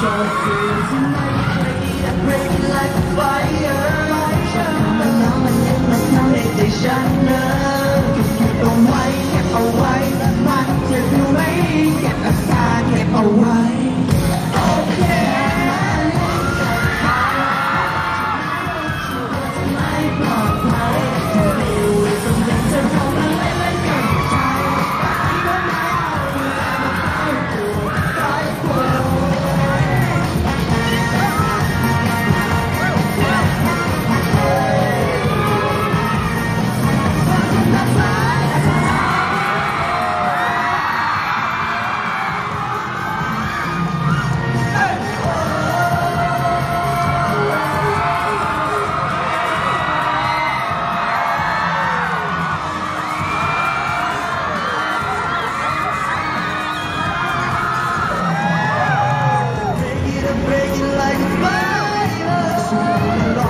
so fierce. Break like fire.